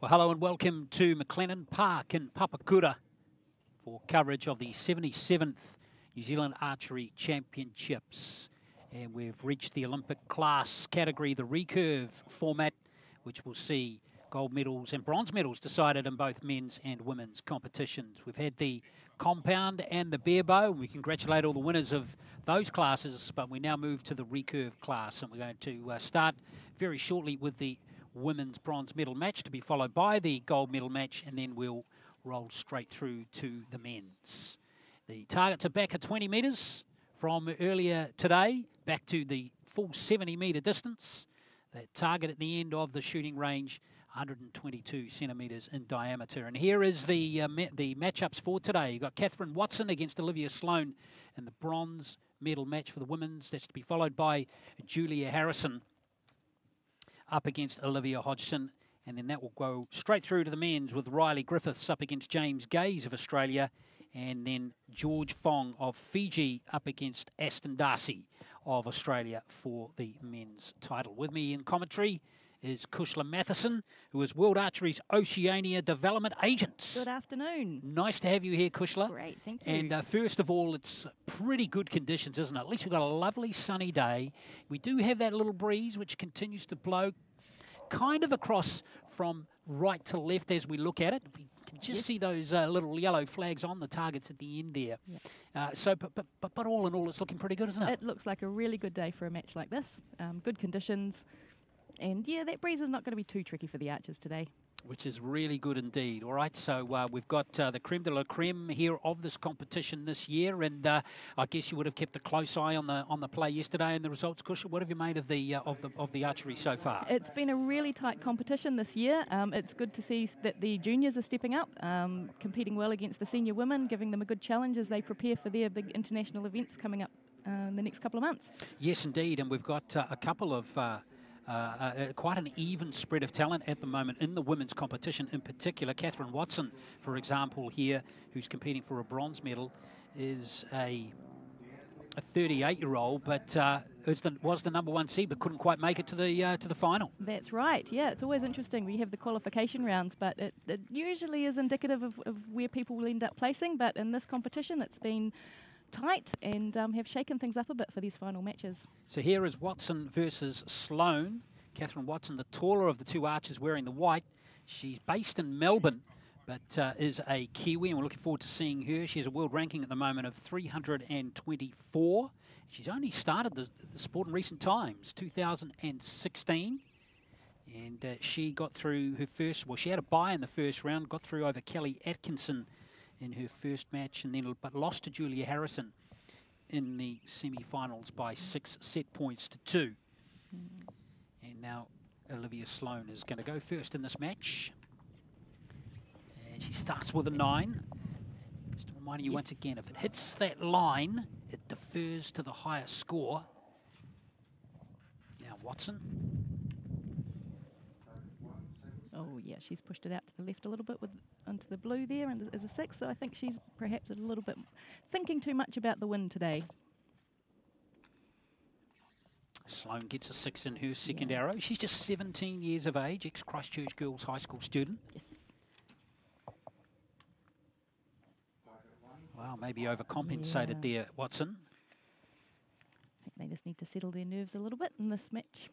Well, hello and welcome to McLennan Park in Papakura for coverage of the 77th New Zealand Archery Championships. And we've reached the Olympic class category, the recurve format, which will see gold medals and bronze medals decided in both men's and women's competitions. We've had the compound and the bare bow. We congratulate all the winners of those classes, but we now move to the recurve class, and we're going to uh, start very shortly with the women's bronze medal match to be followed by the gold medal match, and then we'll roll straight through to the men's. The targets are back at 20 metres from earlier today, back to the full 70 metre distance. The target at the end of the shooting range 122 centimetres in diameter. And here is the uh, the matchups for today. You've got Katherine Watson against Olivia Sloan in the bronze medal match for the women's. That's to be followed by Julia Harrison up against Olivia Hodgson. And then that will go straight through to the men's with Ryley Griffiths up against James Gaze of Australia. And then George Fong of Fiji up against Astin Darcy of Australia for the men's title. With me in commentary is Kushla Matheson, who is World Archery's Oceania Development Agent. Good afternoon. Nice to have you here, Kushla. Great, thank you. And uh, first of all, it's pretty good conditions, isn't it? At least we've got a lovely sunny day. We do have that little breeze which continues to blow kind of across from right to left as we look at it. We can just see those uh, little yellow flags on the targets at the end there. Uh, so, but, but, but, but all in all, it's looking pretty good, isn't it? It looks like a really good day for a match like this. Um, good conditions. And yeah, that breeze is not going to be too tricky for the Archers today which is really good indeed. All right, so uh, we've got uh, the creme de la creme here of this competition this year, and uh, I guess you would have kept a close eye on the on the play yesterday and the results. Kushla, what have you made of the uh, of the of the archery so far? It's been a really tight competition this year. Um, it's good to see that the juniors are stepping up, um, competing well against the senior women, giving them a good challenge as they prepare for their big international events coming up uh, in the next couple of months. Yes, indeed, and we've got uh, a couple of uh, uh, quite an even spread of talent at the moment in the women's competition in particular. Katherine Watson, for example, here, who's competing for a bronze medal, is a a 38 year old, but uh, was, the, was the number one seed, but couldn't quite make it to the uh, to the final. That's right. Yeah, it's always interesting. We have the qualification rounds, but it, it usually is indicative of, of, where people will end up placing. But in this competition, it's been tight and um, have shaken things up a bit for these final matches. So here is Watson versus Sloan. Katherine Watson, the taller of the two archers, wearing the white. She's based in Melbourne, but uh, is a Kiwi, and we're looking forward to seeing her. She has a world ranking at the moment of 324. She's only started the, the sport in recent times, 2016. And uh, she got through her first, well, she had a bye in the first round, got through over Kelly Atkinson in her first match, and then but lost to Julia Harrison in the semi-finals by six set points to two. Mm. And now Olivia Sloan is going to go first in this match. And she starts with a nine. Just reminding you yes. once again, if it hits that line, it defers to the higher score. Now Watson Oh yeah, she's pushed it out to the left a little bit with onto the blue there and as a six. So I think she's perhaps a little bit thinking too much about the wind today. Sloan gets a six in her second yeah. arrow. She's just 17 years of age, ex-Christchurch Girls High School student. Yes. Wow, maybe overcompensated yeah. there, Watson. I think they just need to settle their nerves a little bit in this match.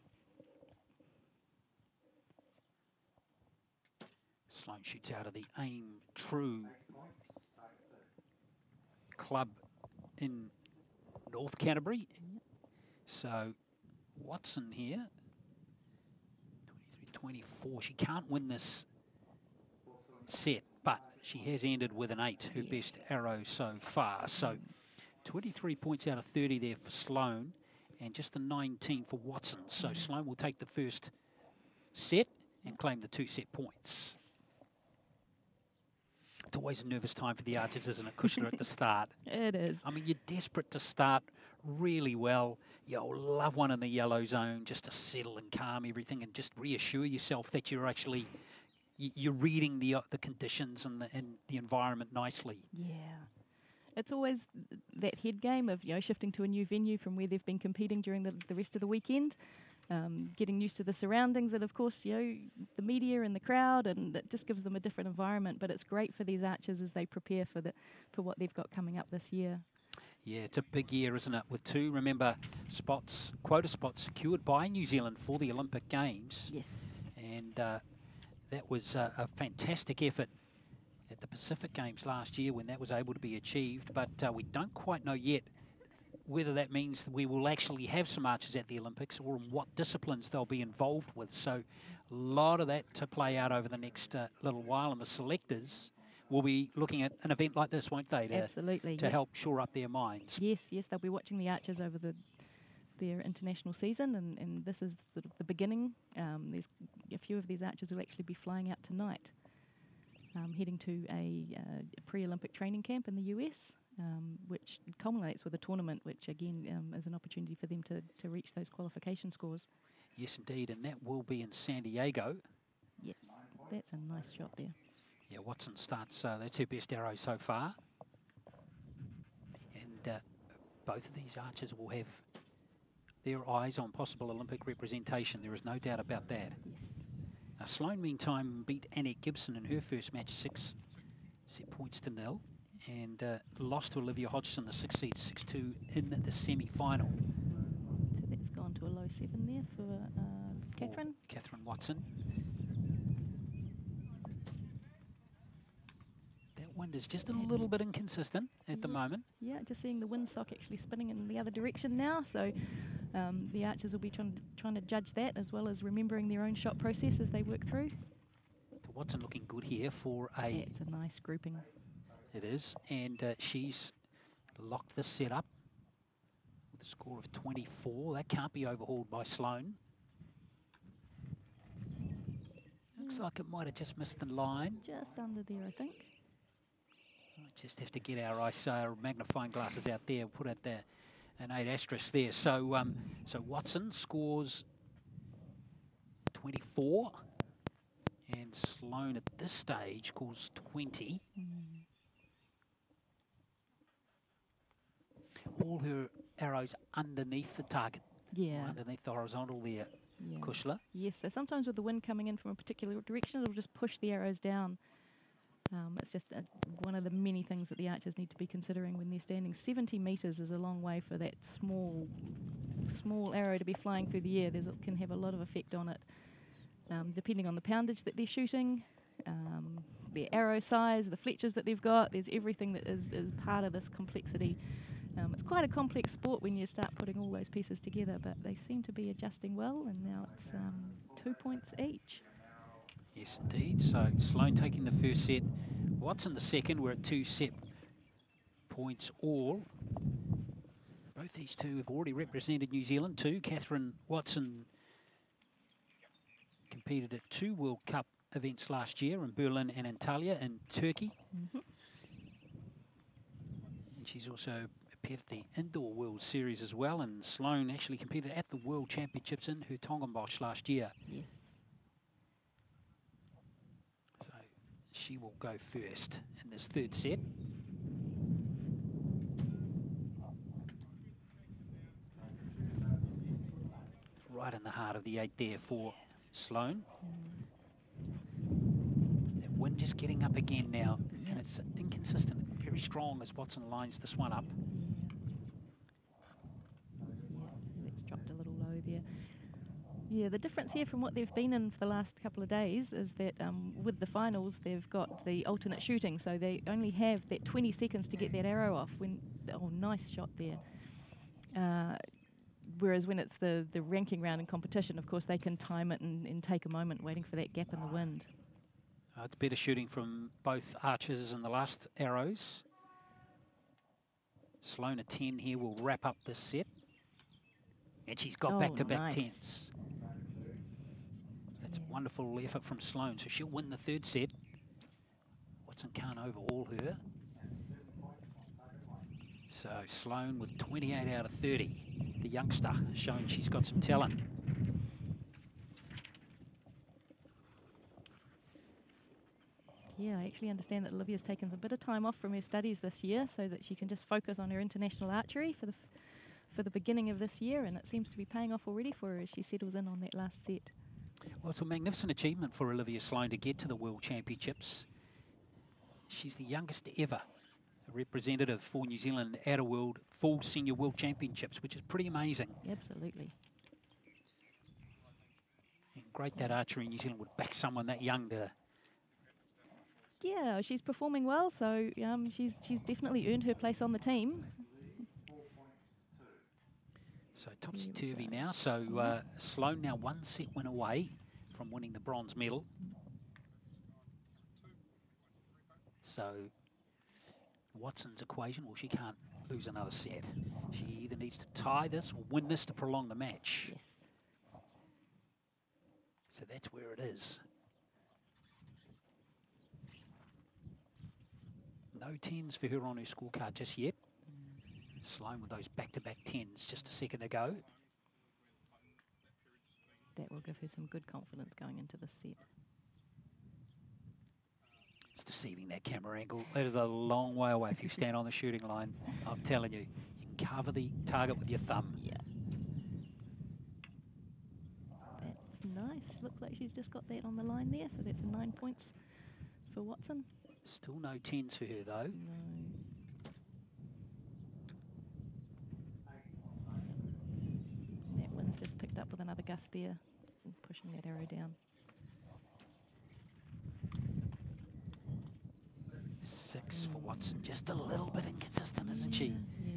Sloan shoots out of the Aim True club in North Canterbury. So Watson here, 23 24. She can't win this set, but she has ended with an 8, her best arrow so far. So 23 points out of 30 there for Sloan, and just the 19 for Watson. So mm. Sloan will take the first set and claim the two set points it's always a nervous time for the archers, isn't it, Kushla, at the start? It is. I mean, you're desperate to start really well. You'll love one in the yellow zone just to settle and calm everything and just reassure yourself that you're actually you're reading the uh, the conditions and the and the environment nicely. Yeah. It's always that head game of you know shifting to a new venue from where they've been competing during the, the rest of the weekend um, getting used to the surroundings, and of course, you know, the media and the crowd, and it just gives them a different environment. But it's great for these archers as they prepare for the for what they've got coming up this year. Yeah, it's a big year, isn't it? With two, remember, spots, quota spots secured by New Zealand for the Olympic Games. Yes. And uh, that was uh, a fantastic effort at the Pacific Games last year when that was able to be achieved. But uh, we don't quite know yet whether that means that we will actually have some archers at the Olympics or in what disciplines they'll be involved with. So a lot of that to play out over the next uh, little while. And the selectors will be looking at an event like this, won't they? To, Absolutely. To help shore up their minds. Yes, yes, they'll be watching the archers over the their international season, and, and this is sort of the beginning. Um, there's a few of these archers will actually be flying out tonight, um, heading to a, uh, pre-Olympic training camp in the US, um, which culminates with a tournament, which again um, is an opportunity for them to, to reach those qualification scores. Yes, indeed, and that will be in San Diego. Yes, that's a nice shot there. Yeah, Watson starts, uh, that's her best arrow so far. And uh, both of these archers will have their eyes on possible Olympic representation. There is no doubt about that. Yes. Now, Sloan, meantime, beat Annette Gibson in her first match, six set points to nil, and uh, lost to Olivia Hodgson, the six seed, 6-2 in the semi-final. So that's gone to a low seven there for uh, Katherine. Katherine Watson. That wind is just a little bit inconsistent at yeah. the moment. Yeah, just seeing the windsock actually spinning in the other direction now. So um, the archers will be trying to, trying to judge that as well as remembering their own shot process as they work through. Watson looking good here for a... Yeah, it's a nice grouping. It is, and uh, she's locked the set up with a score of 24. That can't be overhauled by Sloan. Looks like it might have just missed the line. Just under there, I think. I Just have to get our ice uh, magnifying glasses out there, put out there an eight asterisk there. So, um, so Watson scores 24, and Sloan at this stage calls 20. Mm. All her arrows underneath the target. Yeah. Underneath the horizontal there, yeah. Kushla. Yes, so sometimes with the wind coming in from a particular direction, it'll just push the arrows down um, it's just a, one of the many things that the archers need to be considering when they're standing. 70 metres is a long way for that small, small arrow to be flying through the air. There's, it can have a lot of effect on it, um, depending on the poundage that they're shooting, um, their arrow size, the fletchers that they've got. There's everything that is, is part of this complexity. Um, it's quite a complex sport when you start putting all those pieces together, but they seem to be adjusting well, and now it's um, two points each. Yes, indeed. So Sloan taking the first set. Watson the second. We're at two set points all. Both these two have already represented New Zealand too. Katherine Watson competed at two World Cup events last year in Berlin and Antalya in Turkey. Mm -hmm. And she's also at the Indoor World Series as well. And Sloan actually competed at the World Championships in Hertogenbosch last year. Yes. So she will go first in this third set. Right in the heart of the eight there for Sloan. That wind just getting up again now, and it's inconsistent, very strong as Watson lines this one up. Yeah, the difference here from what they've been in for the last couple of days is that um, with the finals, they've got the alternate shooting, so they only have that 20 seconds to get that arrow off. When oh, nice shot there. Uh, whereas when it's the the ranking round in competition, of course, they can time it and, and take a moment, waiting for that gap in the wind. Uh, it's better shooting from both archers in the last arrows. Sloan a 10 here will wrap up this set. And she's got back-to-back oh, nice. tens. That's a wonderful effort from Sloan. So she'll win the third set. Watson can't overhaul her. So Sloan with 28 out of 30. The youngster showing she's got some talent. Yeah, I actually understand that Olivia's taken a bit of time off from her studies this year so that she can just focus on her international archery for the for the beginning of this year, and it seems to be paying off already for her as she settles in on that last set. Well, it's a magnificent achievement for Olivia Sloan to get to the World Championships. She's the youngest ever representative for New Zealand at a World Full Senior World Championships, which is pretty amazing. Absolutely. And great that archery in New Zealand would back someone that young to yeah, she's performing well, so um, she's she's definitely earned her place on the team. So topsy-turvy now. So uh, Sloan now one set win away from winning the bronze medal. So Watson's equation, well, she can't lose another set. She either needs to tie this or win this to prolong the match. Yes. So that's where it is. No tens for her on her scorecard just yet. Sloan with those back-to-back tens just a second ago. That will give her some good confidence going into the set. It's deceiving that camera angle. That is a long way away if you stand on the shooting line. I'm telling you, you can cover the target with your thumb. Yeah. That's nice. Looks like she's just got that on the line there, so that's nine points for Watson. Still no tens for her though. No. Wind's just picked up with another gust there, pushing that arrow down. Six for Watson, just a little bit inconsistent, isn't she? Yeah.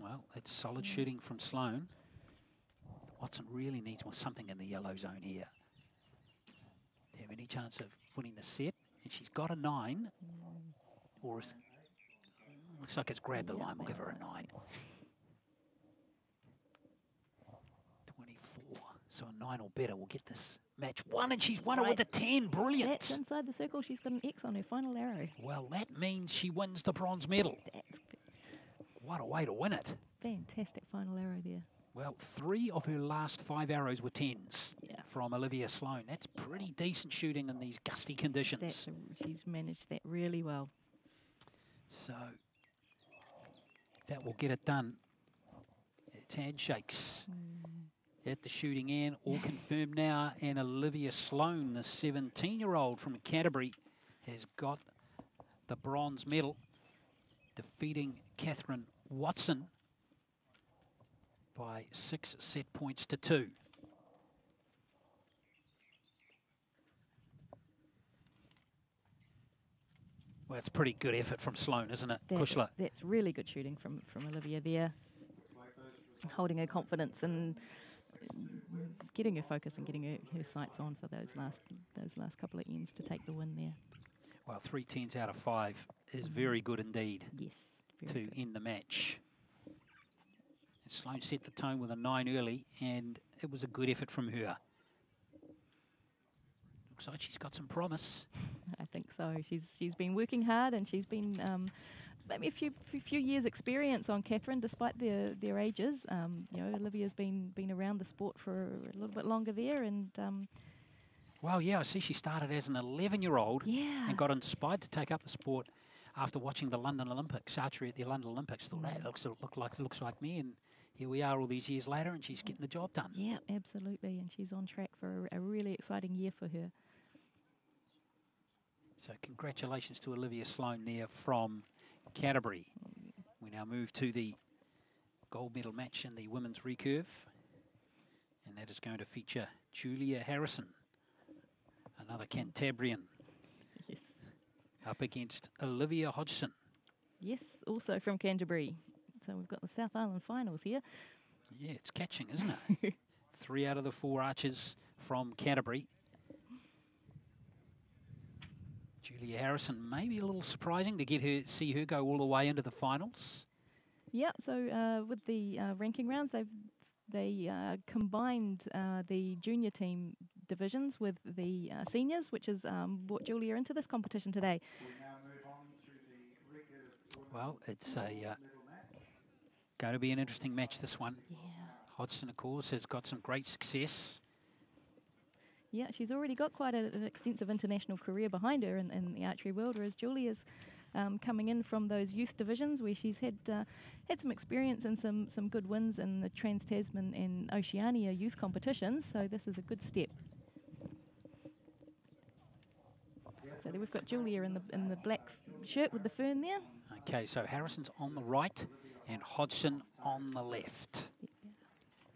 Well, that's solid shooting from Sloan. Watson really needs more something in the yellow zone here. Do you have any chance of winning the set? And she's got a nine. Or is looks like it's grabbed the line. We'll give her a nine. 24. So a nine or better will get this match one, and she's won it with a 10. Brilliant. That's inside the circle. She's got an X on her final arrow. Well, that means she wins the bronze medal. That's What a way to win it. fantastic final arrow there. Well, three of her last five arrows were tens Yeah. from Olivia Sloan. That's pretty decent shooting in these gusty conditions. That's she's managed that really well. So that will get it done. It's handshakes hmm. at the shooting end, all confirmed now. And Olivia Sloan, the 17 year old from Canterbury, has got the bronze medal, defeating Katherine Watson by six set points to two. Well, it's pretty good effort from Sloan, isn't it, That- Kushla? That's really good shooting from, from Olivia there. Holding her confidence and getting her focus and getting her, her sights on for those last those last couple of ends to take the win there. Well, three tens out of five is very good indeed Yes. to good. end the match. Sloan set the tone with a nine early, and it was a good effort from her. Looks like she's got some promise. I think so. She's she's been working hard and she's been um, maybe a few few, few years experience on Katherine, despite their their ages. Um, you know, Olivia's been been around the sport for a little bit longer there, and um, Well, yeah, I see she started as an 11-year-old yeah, and got inspired to take up the sport after watching the London Olympics, archery at the London Olympics. Thought, hey, Mm. looks look like looks like me, and here we are all these years later, and she's getting the job done. yeah, absolutely, and she's on track for a, a really exciting year for her. So congratulations to Olivia Sloan there from Canterbury. We now move to the gold medal match in the women's recurve. And that is going to feature Julia Harrison, another Cantabrian, Yes, up against Olivia Hodgson. yes, also from Canterbury. So we've got the South Island finals here. Yeah, it's catching, isn't it? Three out of the four archers from Canterbury. Julia Harrison, maybe a little surprising to get her, see her go all the way into the finals. Yeah, so uh, with the uh, ranking rounds, they've they uh, combined uh, the junior team divisions with the uh, seniors, which has um, brought Julia into this competition today. Well, it's a uh, going to be an interesting match. This one, Yeah, Hodgson, of course, has got some great success. Yeah, she's already got quite a, an extensive international career behind her in, in the archery world, whereas Julia's um, coming in from those youth divisions where she's had uh, had some experience and some, some good wins in the Trans Tasman and Oceania youth competitions, so this is a good step. So there we've got Julia in the in the black shirt with the fern there. Okay, so Harrison's on the right and Hodgson on the left.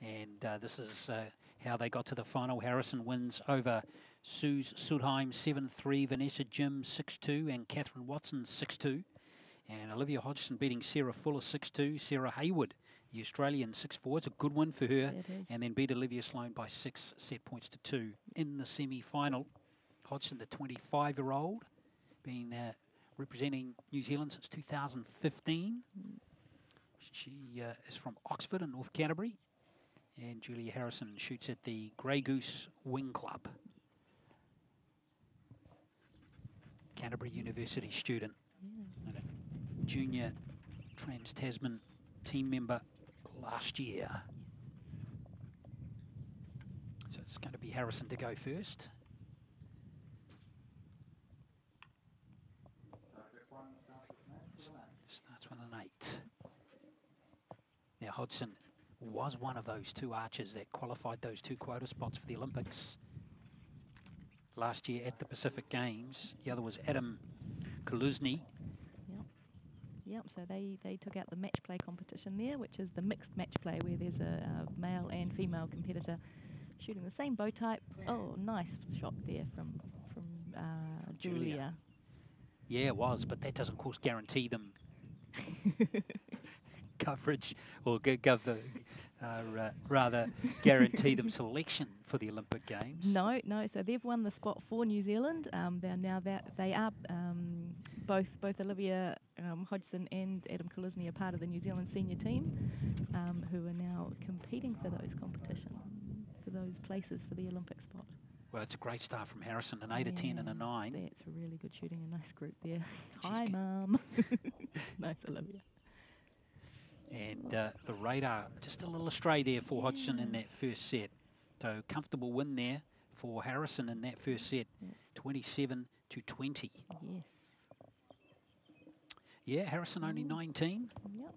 And uh, this is uh, how they got to the final. Harrison wins over Suze Sudheim 7-3, Vanessa Jim 6-2 and Katherine Watson 6-2. And Olivia Hodgson beating Sarah Fuller 6-2. Sarah Haywood, the Australian 6-4. It's a good win for her. And then beat Olivia Sloan by six set points to two in the semi-final. Hodgson, the 25-year-old, been uh, representing New Zealand since 2015. Mm. She uh, is from Oxford in North Canterbury. And Julia Harrison shoots at the Grey Goose Wing Club. Canterbury University student yeah. and a junior Trans Tasman team member last year. So it's going to be Harrison to go first. Starts with an eight. Now Hodgson was one of those two archers that qualified those two quota spots for the Olympics last year at the Pacific Games. The other was Adam Kaluzny. Yep. Yep, so they, they took out the match play competition there, which is the mixed match play where there's a, a male and female competitor shooting the same bow type. Oh, nice shot there from, from uh, Julia. Julia. Yeah, it was, but that doesn't, of course, guarantee them coverage or give the uh, uh, rather guarantee them selection for the Olympic Games. No, no. So they've won the spot for New Zealand. Um, they're now that they are um, both both Olivia um, Hodgson and Adam Kaluzny are part of the New Zealand senior team, um, who are now competing for those competitions, for those places for the Olympic spot. Well, it's a great start from Harrison, an 8, yeah, a 10 and a 9. That's really good shooting, a nice group there. Hi, Mum. nice, Olivia. And uh, the radar just a little astray there for Hodgson in that first set. So comfortable win there for Harrison in that first set, yes. 27 to 20. Yes. Yeah, Harrison only 19. Yep.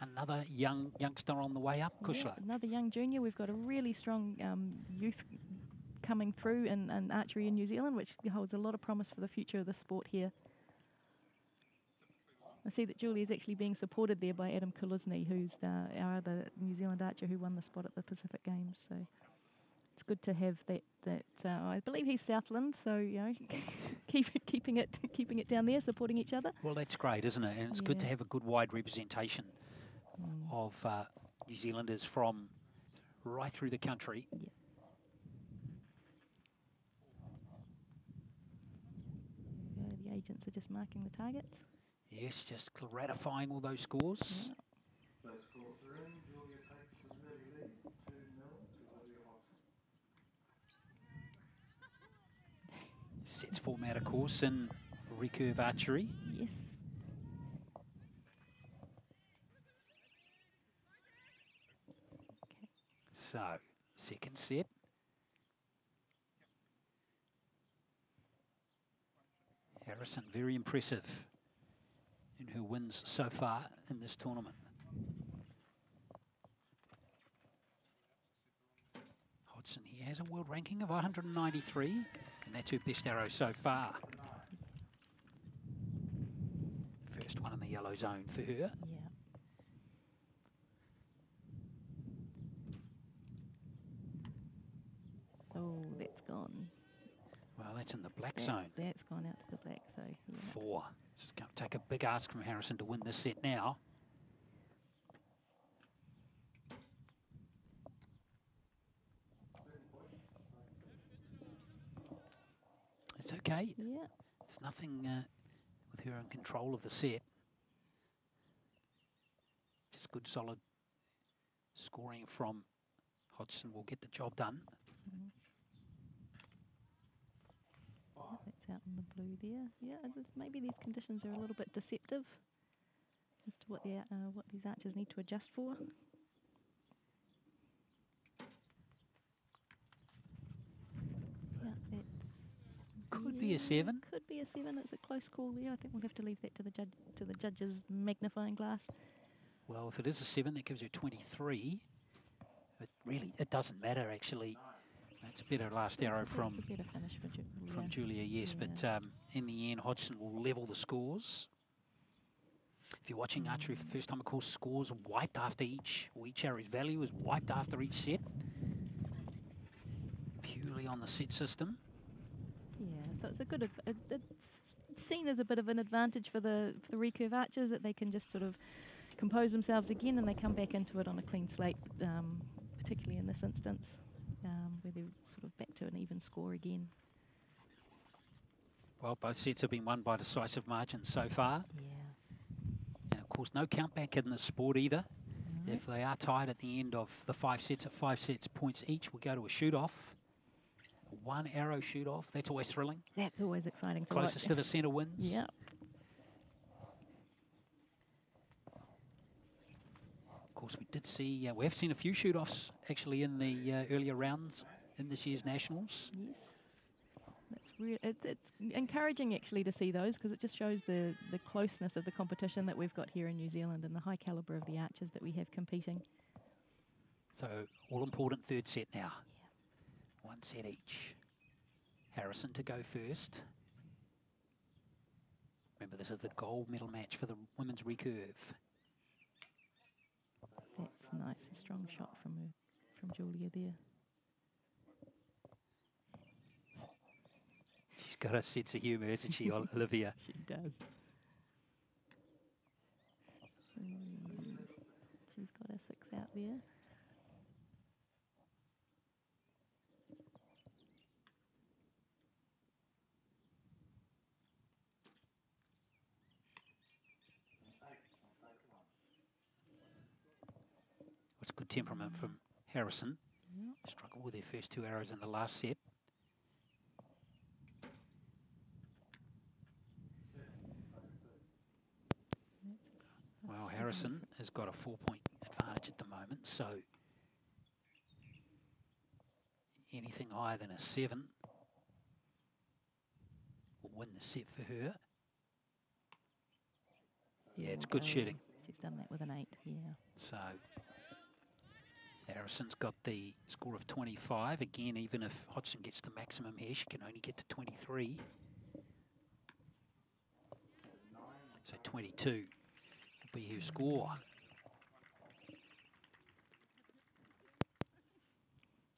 Another young youngster on the way up, Kushla. Yeah, another young junior. We've got a really strong um, youth coming through in, in archery in New Zealand, which holds a lot of promise for the future of the sport here. I see that Julie is actually being supported there by Adam Kaluzny, who's the, our other New Zealand archer who won the spot at the Pacific Games. So it's good to have that. That uh, I believe he's Southland, so you know, keep keeping it keeping it down there, supporting each other. Well, that's great, isn't it? And it's yeah. good to have a good wide representation mm. of uh, New Zealanders from right through the country. Yeah. the agents are just marking the targets. Yes, just ratifying all those scores. Yeah. Those scores are in. Julia takes the early lead, 2 0 to Olivia Hodgson. Sets form out, of course, in recurve archery. Yes. Okay. So, second set. Harrison, very impressive in her wins so far in this tournament. Hodgson here has a world ranking of 193, and that's her best arrow so far. First one in the yellow zone for her. Yeah. Oh, that's gone. Well, that's in the black that's, zone. That's gone out to the black, so... Yeah. Four. It's going to take a big ask from Harrison to win this set now. It's okay. Yeah. There's nothing uh, with her in control of the set. Just good, solid scoring from Hodgson will get the job done. Mm -hmm out in the blue there. Yeah, maybe these conditions are a little bit deceptive as to what, the, uh, what these archers need to adjust for. Yeah, could be a seven. Could be a seven. It's a close call there. I think we'll have to leave that to the judge to the judge's magnifying glass. Well, if it is a seven, that gives her 23. It really, it doesn't matter actually. It's a better last arrow a- from it's a better finish for Ju- from yeah. Julia, yes, but um, in the end, Hodgson will level the scores. If you're watching archery for the first time, of course, scores are wiped after each, or each arrow's value is wiped after each set. Purely on the set system. Yeah, so it's a good. It, it's seen as a bit of an advantage for the for the recurve archers that they can just sort of compose themselves again and they come back into it on a clean slate. Um, particularly in this instance, um, where they're sort of back to an even score again. Well, both sets have been won by decisive margins so far. Yeah. And of course, no countback in this sport either. No. If they are tied at the end of the five sets at five sets points each, we go to a shoot off. One arrow shoot off. That's always thrilling. That's always exciting to Closest watch. to the centre wins. Yeah. Course, we did see, uh, we have seen a few shoot offs actually in the uh, earlier rounds in this year's Nationals. Yes. That's real. It's, it's encouraging actually to see those because it just shows the, the closeness of the competition that we've got here in New Zealand and the high calibre of the archers that we have competing. So, all important third set now. One set each. Harrison to go first. Remember, this is the gold medal match for the women's recurve. That's nice. A strong shot from her, from Julia there. She's got a sense of humour, hasn't she, Olivia? She does. Mm, She's got a six out there. Good temperament from Harrison. Yep. Struggled with their first two arrows in the last set. Well. Harrison has got a four-point advantage at the moment, so anything higher than a seven will win the set for her. Yeah, it's good shooting. She's done that with an eight, yeah. So Harrison's got the score of 25. Again, even if Hodgson gets the maximum here, she can only get to 23. So 22 will be her score.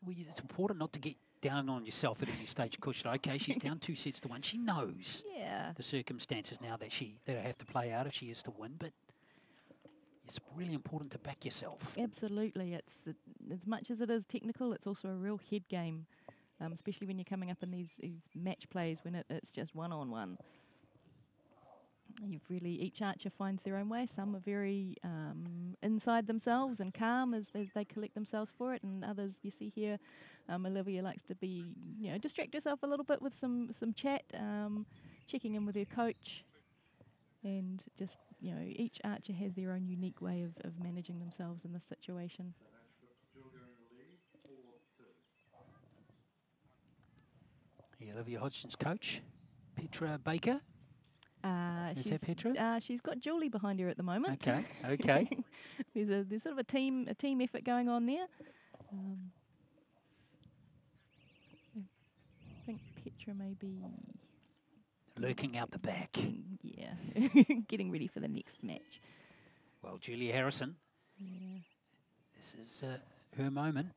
Well, it's important not to get down on yourself at any stage, Kushla. Okay, she's down two sets to one. She knows Yeah. the circumstances now that she that I have to play out if she is to win, but it's really important to back yourself. Absolutely, it's uh, as much as it is technical, it's also a real head game, um, especially when you're coming up in these, these match plays when it, it's just one on one. You've really each archer finds their own way. Some are very um, inside themselves and calm as, as they collect themselves for it, and others you see here, um, Olivia likes to be you know distract herself a little bit with some some chat, um, checking in with her coach, and just you know each archer has their own unique way of, of managing themselves in this situation. Yeah, Olivia Hodgson's coach, Petra Baker. Uh, Is she's, that Petra? Uh, she's got Julie behind her at the moment. Okay, okay. there's a there's sort of a team a team effort going on there. Um, I think Petra may be Lurking out the back. yeah getting ready for the next match. Well, Julia Harrison, Yeah. this is uh, her moment.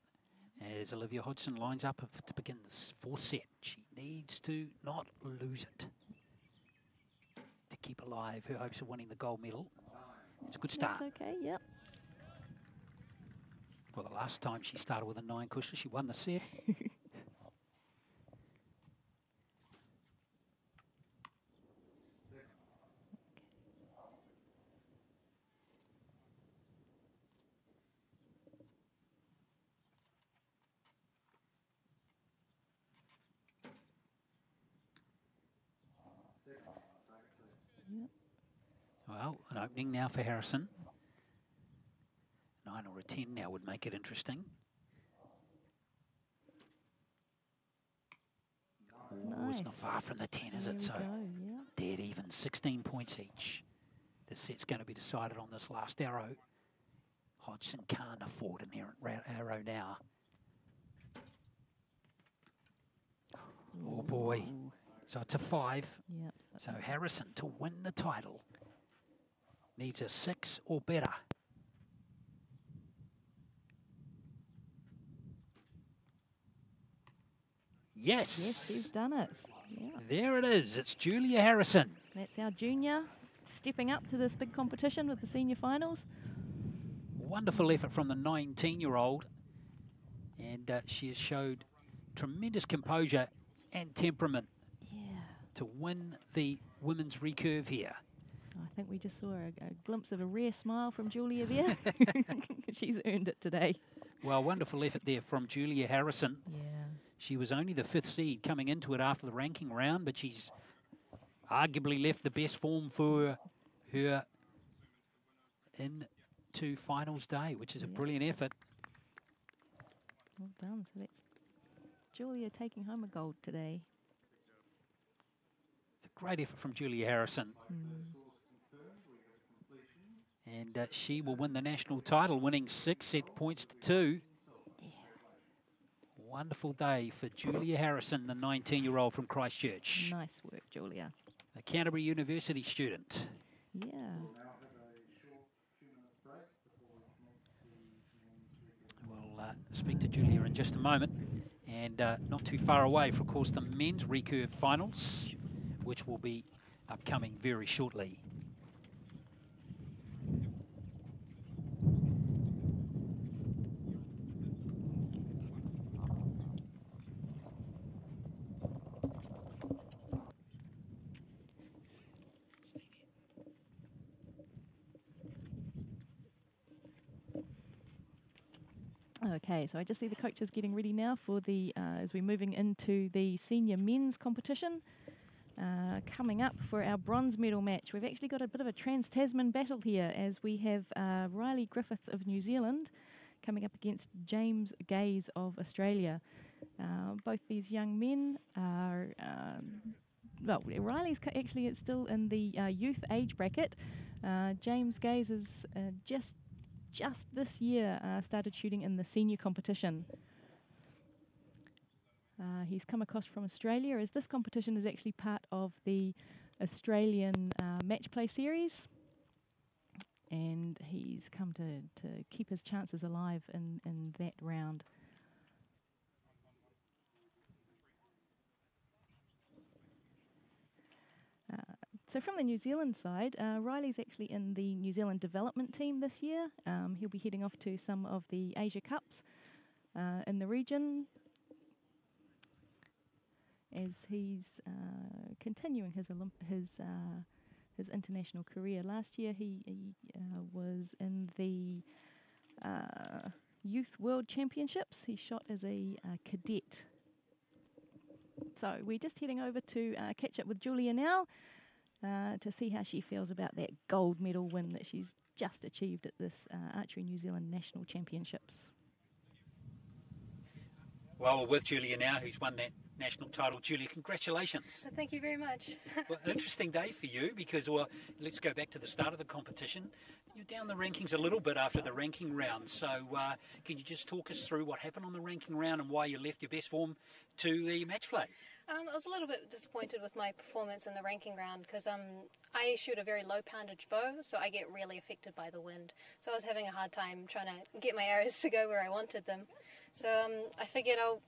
As Olivia Hodgson lines up to begin this fourth set, she needs to not lose it to keep alive her hopes of winning the gold medal. It's a good start. That's okay. Yep. Well, the last time she started with a nine Kushla, she won the set. Yep. Well, an opening now for Harrison. Nine or a ten now would make it interesting. Oh, It's not far from the 10, is There it? So yeah. dead even, 16 points each. The set's going to be decided on this last arrow. Hodgson can't afford an errant arrow now. Oh boy. So it's a five. Yep. So Harrison to win the title needs a six or better. Yes. Yes, he's done it. Yeah. There it is. It's Julia Harrison. That's our junior stepping up to this big competition with the senior finals. Wonderful effort from the 19-year-old. And uh, she has showed tremendous composure and temperament Yeah. to win the women's recurve here. I think we just saw a, a glimpse of a rare smile from Julia there. She's earned it today. Well, wonderful effort there from Julia Harrison. Yeah. She was only the fifth seed coming into it after the ranking round, but she's arguably left the best form for her into finals day, which is a Yeah. brilliant effort. Well done. So that's Julia taking home a gold today. It's a great effort from Julia Harrison. Mm. And uh, she will win the national title, winning six set points to two. Yeah. Wonderful day for Julia Harrison, the 19 year old from Christchurch, Nice work, Julia. a Canterbury University student. Yeah. We'll uh, speak to Julia in just a moment. And uh, not too far away for, of course, the men's recurve finals, which will be upcoming very shortly. Okay, so I just see the coaches getting ready now for the uh, as we're moving into the senior men's competition. Uh, coming up for our bronze medal match, we've actually got a bit of a trans Tasman battle here as we have uh, Ryley Griffith of New Zealand coming up against James Gaze of Australia. Uh, both these young men are. Um, well, Ryley's actually it's still in the uh, youth age bracket. Uh, James Gaze is just just this year uh, started shooting in the senior competition. Uh, he's come across from Australia as this competition is actually part of the Australian uh, match play series. And he's come to, to keep his chances alive in, in that round. So from the New Zealand side, uh, Ryley's actually in the New Zealand development team this year. Um, he'll be heading off to some of the Asia Cups uh, in the region as he's uh, continuing his Olymp- his uh, his international career. Last year he, he uh, was in the uh, Youth World Championships. He shot as a cadet. So we're just heading over to catch up with Julia now uh, to see how she feels about that gold medal win that she's just achieved at this uh, Archery New Zealand National Championships. Well, we're with Julia now, who's won that national title. Julia, congratulations. Thank you very much. well, interesting day for you because, well, let's go back to the start of the competition. You're down the rankings a little bit after the ranking round. So, uh, can you just talk us through what happened on the ranking round and why you left your best form to the match play? Um, I was a little bit disappointed with my performance in the ranking round because um, I shoot a very low poundage bow, so I get really affected by the wind. So I was having a hard time trying to get my arrows to go where I wanted them. So um, I figured I'll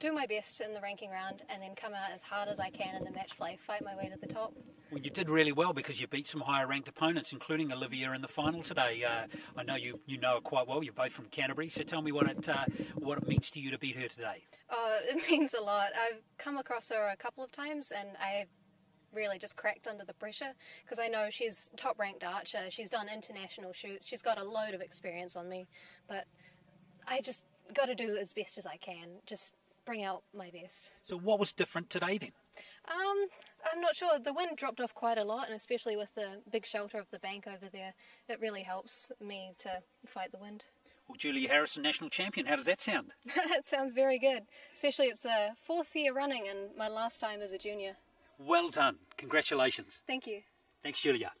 do my best in the ranking round and then come out as hard as I can in the match play, fight my way to the top. Well, you did really well because you beat some higher ranked opponents, including Olivia in the final today. Uh, I know you, you know her quite well. You're both from Canterbury, so tell me what it uh, what it means to you to beat her today. Uh, it means a lot. I've come across her a couple of times and I've really just cracked under the pressure because I know she's top ranked archer. She's done international shoots. She's got a load of experience on me, but I just got to do as best as I can. Just bring out my best. So, what was different today then? Um, I'm not sure. The wind dropped off quite a lot, and especially with the big shelter of the bank over there, it really helps me to fight the wind. Well, Julia Harrison, national champion. How does that sound? that sounds very good. Especially it's the fourth year running and my last time as a junior. Well done. Congratulations. Thank you. Thanks, Julia.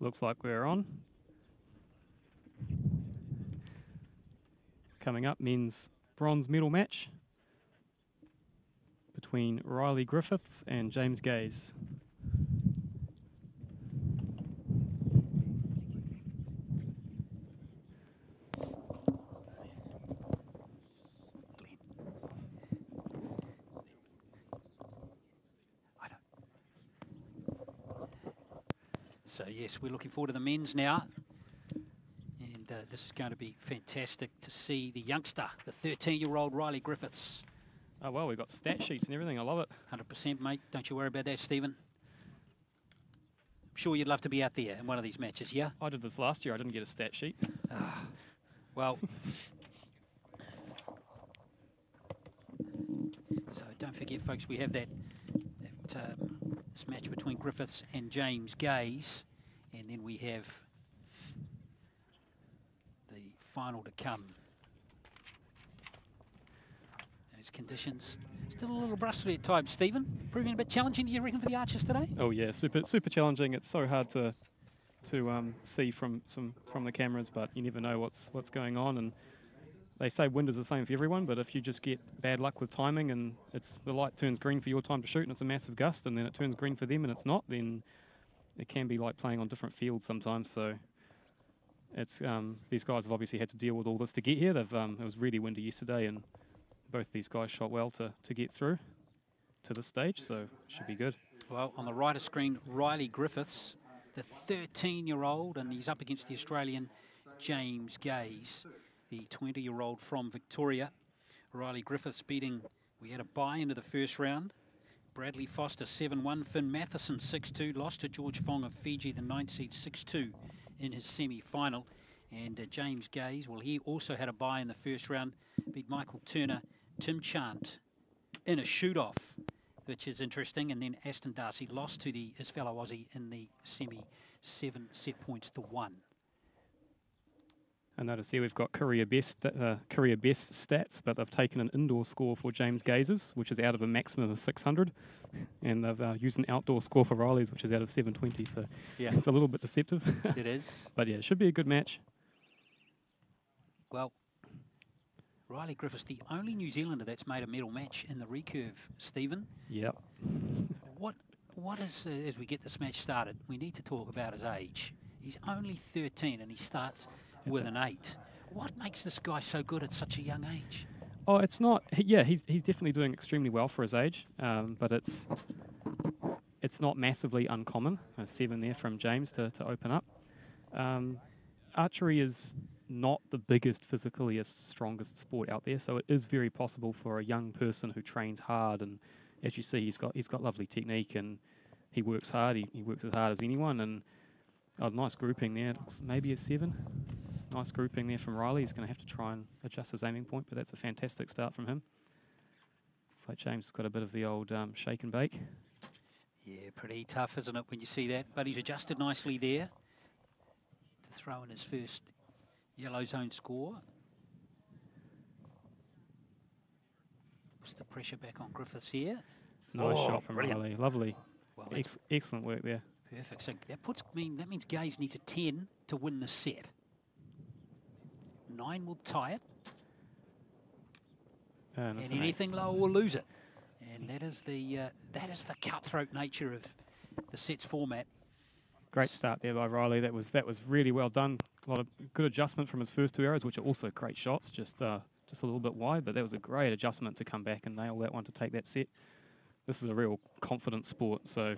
Looks like we're on. Coming up, men's bronze medal match between Ryley Griffiths and James Gaze. So yes, we're looking forward to the men's now. Uh, this is going to be fantastic to see the youngster, the 13-year-old Ryley Griffiths. Oh well, we've got stat sheets and everything. I love it. 100%, mate. Don't you worry about that, Stephen. I'm sure you'd love to be out there in one of these matches, yeah? I did this last year. I didn't get a stat sheet. Well, so don't forget, folks, we have that, that um, this match between Griffiths and James Gaze, and then we have final to come. Those conditions still a little brustly at times, Stephen. Proving a bit challenging, do you reckon, for the Archers today? Oh yeah, super super challenging. It's so hard to to um, see from some from the cameras, but you never know what's what's going on. And they say wind is the same for everyone, but if you just get bad luck with timing and it's the light turns green for your time to shoot and it's a massive gust, and then it turns green for them and it's not, then it can be like playing on different fields sometimes. So it's um, these guys have obviously had to deal with all this to get here. They've um, it was really windy yesterday, and both these guys shot well to to get through to the stage, so should be good. Well, on the right of screen, Ryley Griffiths, the 13-year-old, and he's up against the Australian James Gaze, the 20-year-old from Victoria. Ryley Griffiths beating, we had a bye into the first round. Bradley Foster 7-1, Finn Matheson 6-2, lost to George Fong of Fiji, the 9th seed 6-2 in his semi-final. And uh, James Gaze, well, he also had a bye in the first round, beat Michael Turner, Tim Chant in a shoot-off which is interesting. And then Astin Darcy lost to the his fellow Aussie in the semi, seven set points to one. And notice here we've got career best uh, career best stats, but they've taken an indoor score for James Gazes, which is out of a maximum of 600, and they've uh, used an outdoor score for Ryley's, which is out of 720. So Yeah. it's a little bit deceptive. It is. but yeah, it should be a good match. Well, Ryley Griffiths, the only New Zealander that's made a medal match in the recurve. Stephen, Yep. what what is uh, as we get this match started? We need to talk about his age. He's only 13 and he starts with an eight. What makes this guy so good at such a young age? Oh, it's not. Yeah, he's he's definitely doing extremely well for his age, um, but it's it's not massively uncommon. A seven there from James to, to open up. Um, archery is not the biggest, physically strongest sport out there, so it is very possible for a young person who trains hard and, as you see, he's got he's got lovely technique and he works hard. He, he works as hard as anyone, and a nice grouping there. Looks maybe a seven. Nice grouping there from Ryley. He's going to have to try and adjust his aiming point, but that's a fantastic start from him. Looks like James has got a bit of the old um, shake and bake. Yeah, pretty tough, isn't it, when you see that? But he's adjusted nicely there to throw in his first yellow zone score. Puts the pressure back on Griffiths here. Nice Oh, shot from brilliant. Ryley. Lovely. Well, Ex- excellent work there. perfect. So that puts mean that means Gaze needs a ten to win the set. Nine will tie it, And and an eight. anything lower will lose it. And that is the uh, that is the cutthroat nature of the sets format. Great start there by Ryley. That was that was really well done. A lot of good adjustment from his first two arrows, which are also great shots. Just uh, just a little bit wide, but that was a great adjustment to come back and nail that one to take that set. This is a real confident sport. So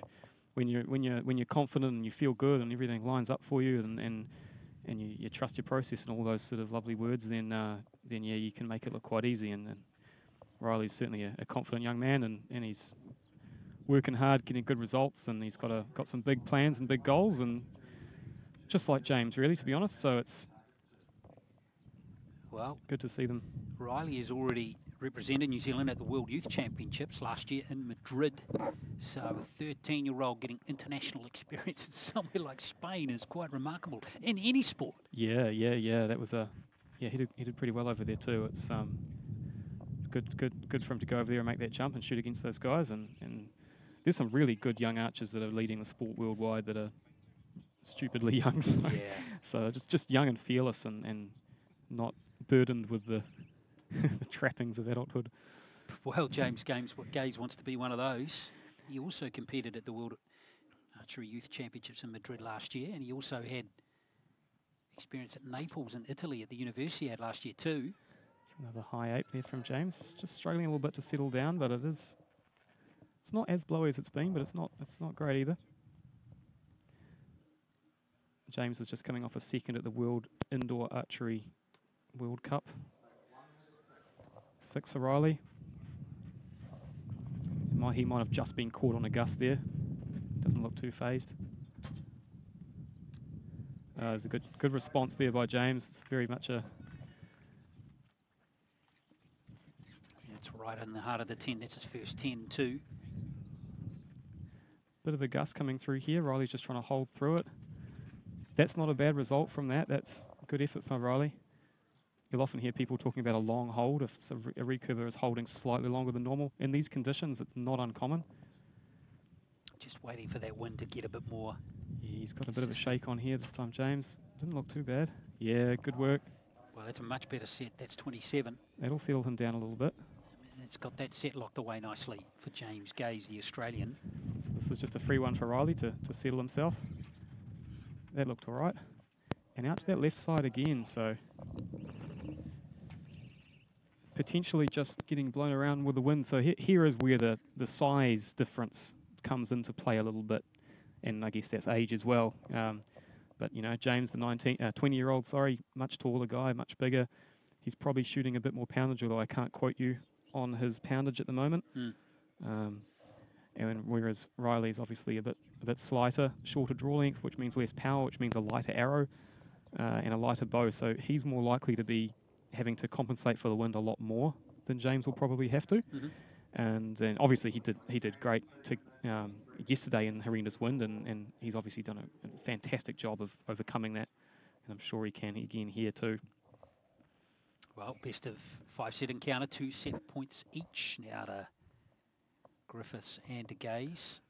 when you when you when you're confident and you feel good and everything lines up for you and and, and you, you trust your process and all those sort of lovely words, then uh, then yeah, you can make it look quite easy. And, and Ryley's certainly a, a confident young man, and, and he's working hard, getting good results, and he's got a got some big plans and big goals, and just like James, really, to be honest. So it's Well, good to see them. Ryley is already represented New Zealand at the World Youth Championships last year in Madrid. So a 13-year-old getting international experience in somewhere like Spain is quite remarkable in any sport. Yeah, yeah, yeah. That was a yeah. He did he did pretty well over there too. It's um, it's good good good for him to go over there and make that jump and shoot against those guys. And and there's some really good young archers that are leading the sport worldwide that are stupidly young. So, Yeah. so just just young and fearless and and not burdened with the, the trappings of adulthood. Well, James Games Gaze wants to be one of those. He also competed at the World uh, Archery Youth Championships in Madrid last year, and he also had experience at Naples in Italy at the Universiade last year too. It's another high eight there from James. Just struggling a little bit to settle down, but it is. It's not as blowy as it's been, but it's not. It's not great either. James is just coming off a second at the World Indoor Archery World Cup. Six for Ryley. He might have just been caught on a gust there. Doesn't look too phased. Uh, there's a good good response there by James. It's very much a It's right in the heart of the 10. That's his first 10 too. Bit of a gust coming through here. Ryley's just trying to hold through it. That's not a bad result from that. That's good effort from Ryley. You'll often hear people talking about a long hold if a re- recurver is holding slightly longer than normal. In these conditions, it's not uncommon. Just waiting for that wind to get a bit more. He's got a bit of a shake on here this time, James. Didn't look too bad. Yeah, good work. Well, that's a much better set. That's 27. That'll settle him down a little bit. It's got that set locked away nicely for James Gaze, the Australian. So this is just a free one for Ryley to, to settle himself. That looked all right. And out to that left side again, so potentially just getting blown around with the wind. So he, here is where the, the size difference comes into play a little bit, and I guess that's age as well. Um, but you know, James, the 19, uh, 20 year old, sorry, much taller guy, much bigger. He's probably shooting a bit more poundage, although I can't quote you on his poundage at the moment. Hmm. Um, and whereas Ryley's obviously a bit a bit slighter, shorter draw length, which means less power, which means a lighter arrow uh, and a lighter bow. So he's more likely to be having to compensate for the wind a lot more than James will probably have to. Mhm. And, and obviously he did he did great to um, yesterday in horrendous wind, and, and he's obviously done a, a fantastic job of overcoming that. And I'm sure he can again here too. Well, best of five set encounter, two set points each now to Griffiths and to Gaze.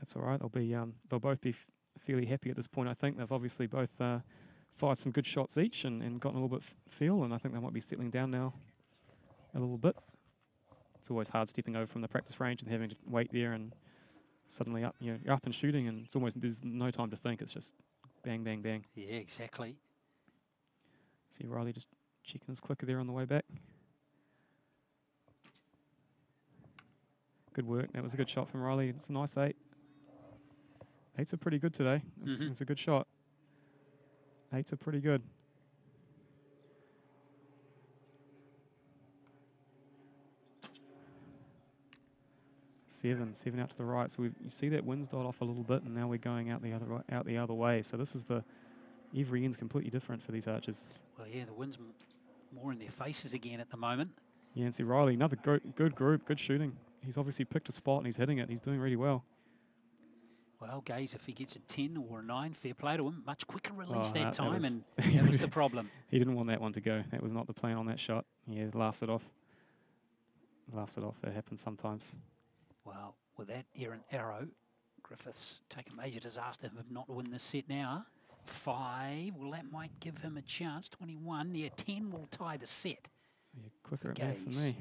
That's all right. They'll be um, they'll both be f- fairly happy at this point. I think they've obviously both uh, fired some good shots each and, and gotten a little bit feel, and I think they might be settling down now a little bit. It's always hard stepping over from the practice range and having to wait there and suddenly up you know you're up and shooting, and it's almost there's no time to think. It's just bang bang bang. Yeah, exactly. See Ryley just checking his clicker there on the way back. Good work. That was a good shot from Ryley. It's a nice eight. Eights are pretty good today. It's, Mhm. it's a good shot. Eights are pretty good. Seven, seven out to the right. So we you see that wind's died off a little bit, and now we're going out the other out the other way. So this is the every end's completely different for these archers. Well, yeah, the wind's m- more in their faces again at the moment. Yeah, and see Ryley, another go- good group, good shooting. He's obviously picked a spot and he's hitting it. He's doing really well. Well, Gaze, if he gets a 10 or a 9, fair play to him. Much quicker release Oh, that that- that time, was- and that was the problem. He didn't want that one to go. That was not the plan on that shot. Yeah, laughs it off. Laughs it off. That happens sometimes. Well, with that errant arrow, Griffiths take a major disaster if not to win this set now. Five, well, that might give him a chance. 21, yeah, 10 will tie the set. Yeah, quicker at maths than me.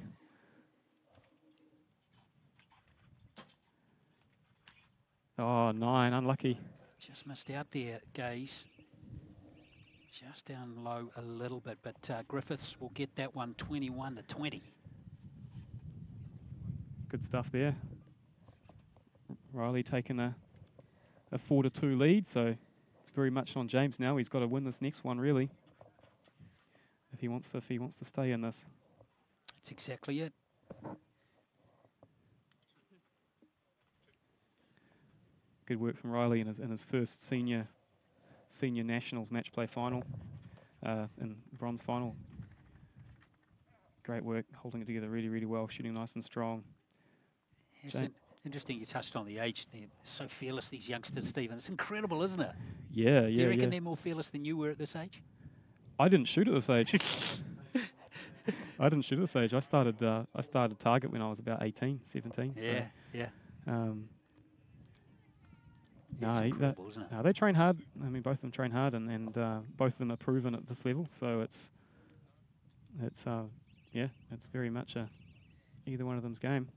Oh, nine, unlucky. Just missed out there, Gaze. Just down low a little bit, but uh, Griffiths will get that one 21 to 20. Good stuff there. Ryley taking a a four to two lead, so it's very much on James now. He's got to win this next one really. If he wants to, if he wants to stay in this. That's exactly it. Good work from Ryley in his in his first senior senior nationals match play final uh, and bronze final. Great work, holding it together really, really well, shooting nice and strong. Jane- interesting you touched on the age. They're so fearless, these youngsters, Stephen. It's incredible, isn't it? Yeah, yeah, Do you reckon yeah. they're more fearless than you were at this age? I didn't shoot at this age. I didn't shoot at this age. I started uh, I started target when I was about 18, 17. so, yeah, yeah. um, No, that- incredible, isn't it? No, they train hard. I mean, both of them train hard, and, and uh, both of them are proven at this level. So it's, it's, uh, yeah, it's very much a either one of them's game.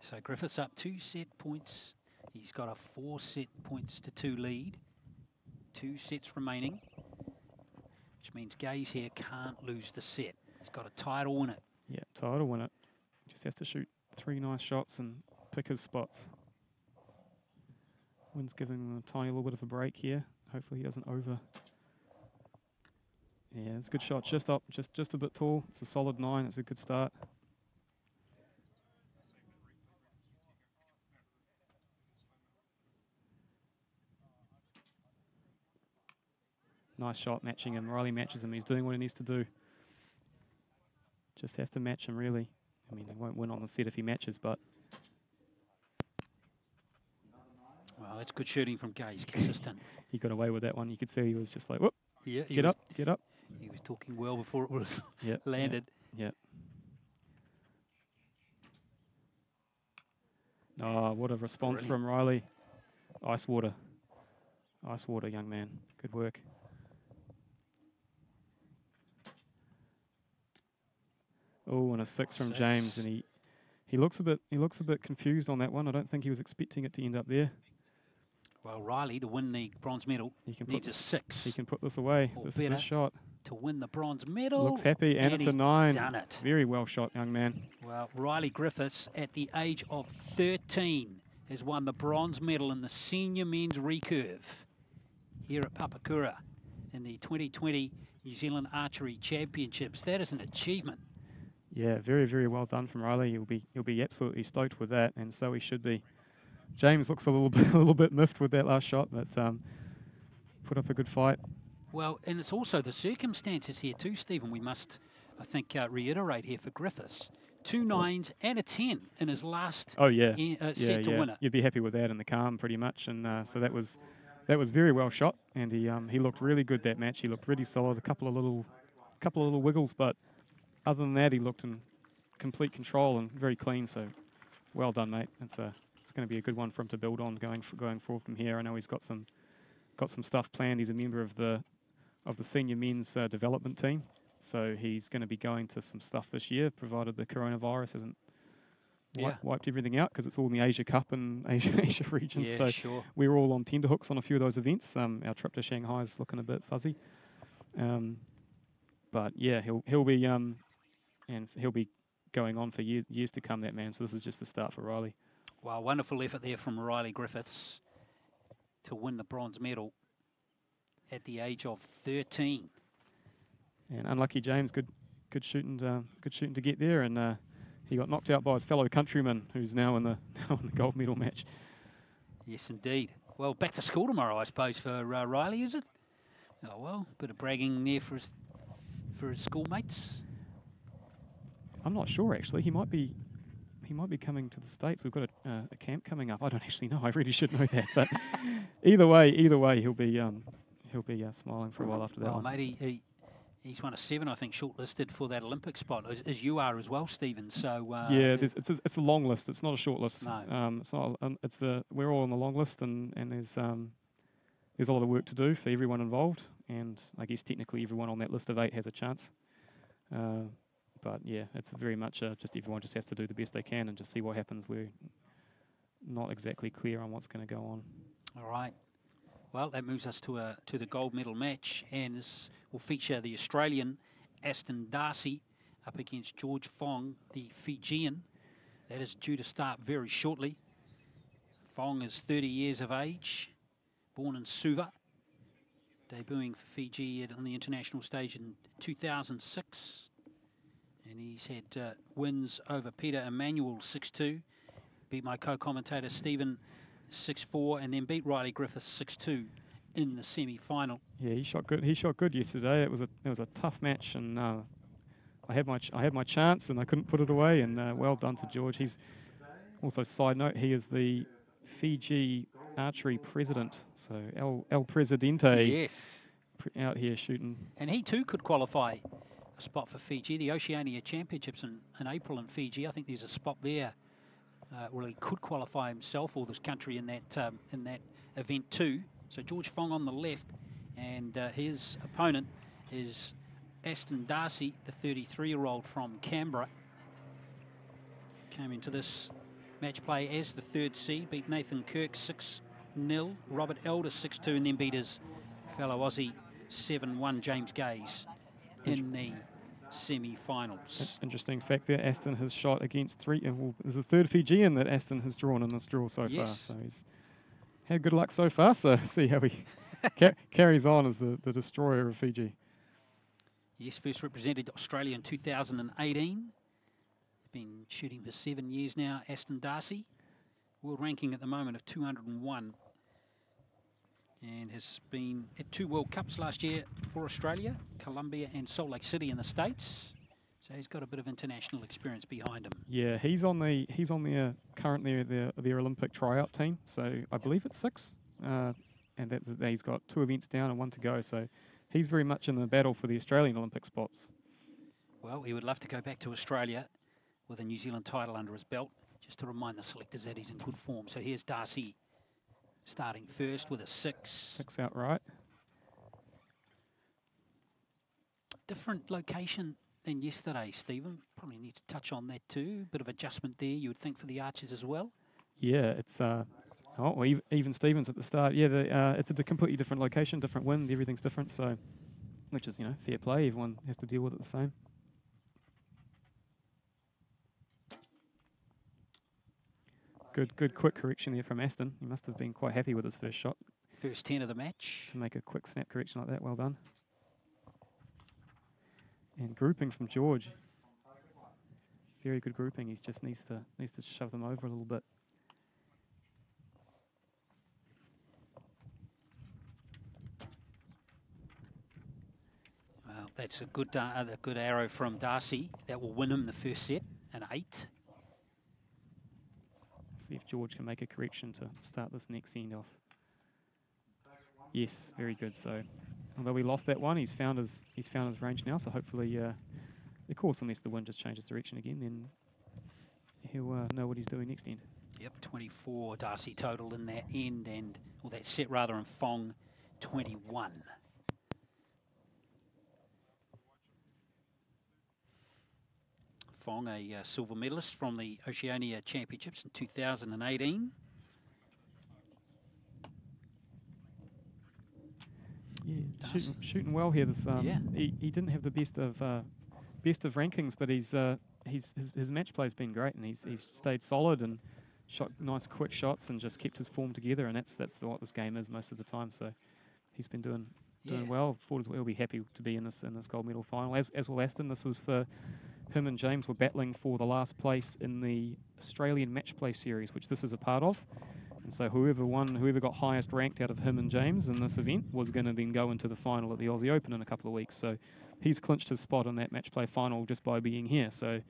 So Griffiths up two set points. He's got a four set points to two lead. Two sets remaining, which means Gaze here can't lose the set. He's got a tie to win it. Yeah, Tie will win it. Just has to shoot three nice shots and pick his spots. Wynn's giving him a tiny little bit of a break here. Hopefully he doesn't over. Yeah, it's a good shot. Just up, just just a bit tall. It's a solid nine. It's a good start. Nice shot matching him. Ryley matches him. He's doing what he needs to do. Just has to match him, really. I mean, he won't win on the set if he matches, but Well, that's good shooting from Gaze, consistent. he got away with that one. You could see he was just like, whoop, yeah, get was, up, get up. He was talking well before it was Yep, landed. Yep. Oh, ah, what a response Brilliant. from Ryley. Ice water. Ice water, young man. Good work. Oh, and a six from James, and he he looks a bit he looks a bit confused on that one. I don't think he was expecting it to end up there. Well, Ryley, to win the bronze medal, He can put needs a this, six he can put this away. Or This, is better. shot to win the bronze medal. looks happy, and, and it's a nine. done it. Very well shot, young man. Well, Ryley Griffiths, at the age of 13, has won the bronze medal in the senior men's recurve here at Papakura in the 2020 New Zealand Archery Championships. That is an achievement. Yeah, very, very well done from Ryley. He'll be he'll be absolutely stoked with that, and so he should be. James looks a little bit a little bit miffed with that last shot, but um, put up a good fight. Well, and it's also the circumstances here too, Stephen. We must, I think, uh, reiterate here for Griffiths. Two nines and a 10 in his last Oh yeah, e- uh, yeah, set to yeah. win it. You'd be happy with that in the calm, pretty much, and uh, so that was that was very well shot, and he um, he looked really good that match. He looked really solid. A couple of little couple of little wiggles, but other than that, he looked in complete control and very clean. So well done, mate. It's a it's going to be a good one for him to build on going f- going forward from here. I know he's got some got some stuff planned. He's a member of the of the senior men's uh, development team, so he's going to be going to some stuff this year, provided the coronavirus hasn't wi- Yeah. wiped everything out because it's all in the Asia Cup and Asia Asia region. Yeah, so sure. We're all on tenterhooks on a few of those events. Um, our trip to Shanghai is looking a bit fuzzy, um, but yeah, he'll he'll be um, and he'll be going on for years years to come. That man. So this is just the start for Ryley. Wow, wonderful effort there from Ryley Griffiths to win the bronze medal at the age of 13. And unlucky James, good good shooting, uh, good shooting to get there, and uh, he got knocked out by his fellow countryman, who's now in the now in the gold medal match. Yes, indeed. Well, back to school tomorrow, I suppose, for uh, Ryley, is it? Oh, well, a bit of bragging there for his, for his schoolmates. I'm not sure actually. He might be. He might be coming to the states. We've got a, uh, a camp coming up. I don't actually know. I really should know that. But either way, either way, he'll be um, he'll be uh, smiling for a while after that Well, one. mate, he, he, he's one of seven, I think, shortlisted for that Olympic spot, as, as you are as well, Stephen. So uh, yeah, there's, it's a, it's a long list. It's not a short list. No. Um, it's not. Um, it's the we're all on the long list, and and there's um, there's a lot of work to do for everyone involved, and I guess technically everyone on that list of eight has a chance. Uh, but yeah, it's very much uh, just everyone just has to do the best they can and just see what happens. We're not exactly clear on what's going to go on. All right. Well, that moves us to a to the gold medal match, and this will feature the Australian Astin Darcy up against George Fong, the Fijian. That is due to start very shortly. Fong is 30 years of age, born in Suva, debuting for Fiji on the international stage in 2006. And he's had uh, wins over Peter Emmanuel 6-2, beat my co-commentator Stephen 6-4, and then beat Ryley Griffiths 6-2 in the semi-final. Yeah, he shot good. He shot good yesterday. It was a it was a tough match, and uh, I had my ch- I had my chance, and I couldn't put it away. And uh, well done to George. He's also side note. He is the Fiji archery president, so El El Presidente Yes. pr- out here shooting. And he too could qualify a spot for Fiji. The Oceania Championships in, in April in Fiji. I think there's a spot there uh, where he could qualify himself or this country in that um, in that event too. So George Fong on the left, and uh, his opponent is Astin Darcy, the 33-year-old from Canberra. Came into this match play as the third seed, beat Nathan Kirk 6 0, Robert Elder 6 2, and then beat his fellow Aussie 7 1 James Gaze in the semi finals. Interesting fact there. Astin has shot against three. Uh, well, there's a third Fijian that Astin has drawn in this draw so far. So he's had good luck so far. So see how he ca- carries on as the, the destroyer of Fiji. Yes, first represented Australia in 2018. Been shooting for seven years now. Astin Darcy, world ranking at the moment of 201. And has been at two World Cups last year for Australia, Colombia and Salt Lake City in the States. So he's got a bit of international experience behind him. Yeah, he's on the he's on the uh, currently the the Olympic tryout team. So I believe it's six, uh, and that's he's got two events down and one to go. So he's very much in the battle for the Australian Olympic spots. Well, he would love to go back to Australia with a New Zealand title under his belt, just to remind the selectors that he's in good form. So here's Darcy starting first with a six. Six outright. Different location than yesterday, Stephen. Probably need to touch on that too. Bit of adjustment there, you would think, for the Archers as well. Yeah, it's uh, oh well, even, even Stevens at the start. Yeah, the, uh, it's a completely different location, different wind, everything's different. So, which is you know fair play. Everyone has to deal with it the same. Good, good, quick correction there from Astin. He must have been quite happy with his first shot First 10 of the match. to make a quick snap correction like that. Well done. And grouping from George. Very good grouping. He just needs to needs to shove them over a little bit. Well, that's a good, uh, a good arrow from Darcy. That will win him the first set, an eight. See if George can make a correction to start this next end off. Yes, very good. So, although we lost that one, he's found his he's found his range now. So hopefully, uh, of course, unless the wind just changes direction again, then he'll uh, know what he's doing next end. Yep, 24 Darcy total in that end, and well, that set rather, and Fong 21. Fong, a uh, silver medalist from the Oceania Championships in 2018. Yeah, shooting, shooting well here. This um, Yeah. he, he didn't have the best of uh, best of rankings, but he's uh, he's his, his match play's been great, and he's he's stayed solid and shot nice quick shots and just kept his form together, and that's that's what this game is most of the time. So he's been doing doing Yeah. well. Well he'll be happy to be in this in this gold medal final. As as will Astin. This was for him and James were battling for the last place in the Australian match play series, which this is a part of. And so whoever won, whoever got highest ranked out of him and James in this event was going to then go into the final at the Aussie Open in a couple of weeks. So he's clinched his spot in that match play final just by being here. So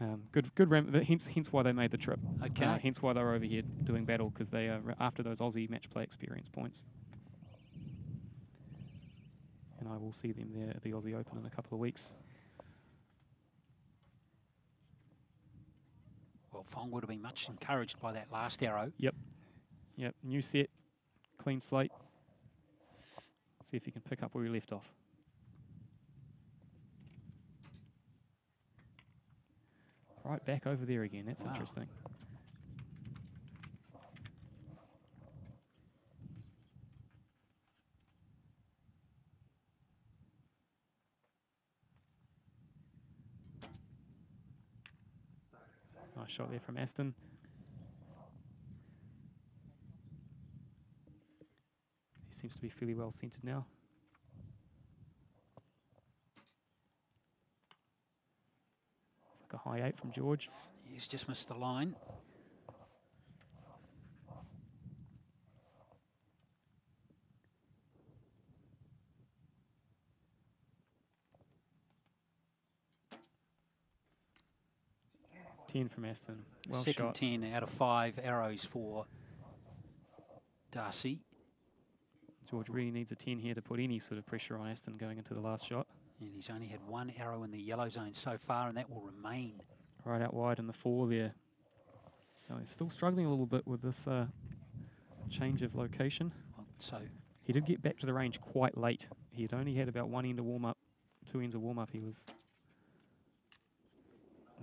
um, good, good. Ram- hence, hence why they made the trip. Okay. Uh, hence why they were over here doing battle because they are after those Aussie match play experience points. And I will see them there at the Aussie Open in a couple of weeks. Well, Fong would have been much encouraged by that last arrow. Yep, Yep. new set, clean slate. See if he can pick up where he left off. Right back over there again. That's Wow. interesting. Nice shot there from Astin. He seems to be fairly well centered now. It's like a high eight from George. He's just missed the line. 10 from Astin. Well Second shot. 10 out of five arrows for Darcy. George really needs a 10 here to put any sort of pressure on Astin going into the last shot. And he's only had one arrow in the yellow zone so far, and that will remain. Right out wide in the four there. So he's still struggling a little bit with this uh, change of location. Well, So He did get back to the range quite late. He had only had about one end of warm up, two ends of warm up. He was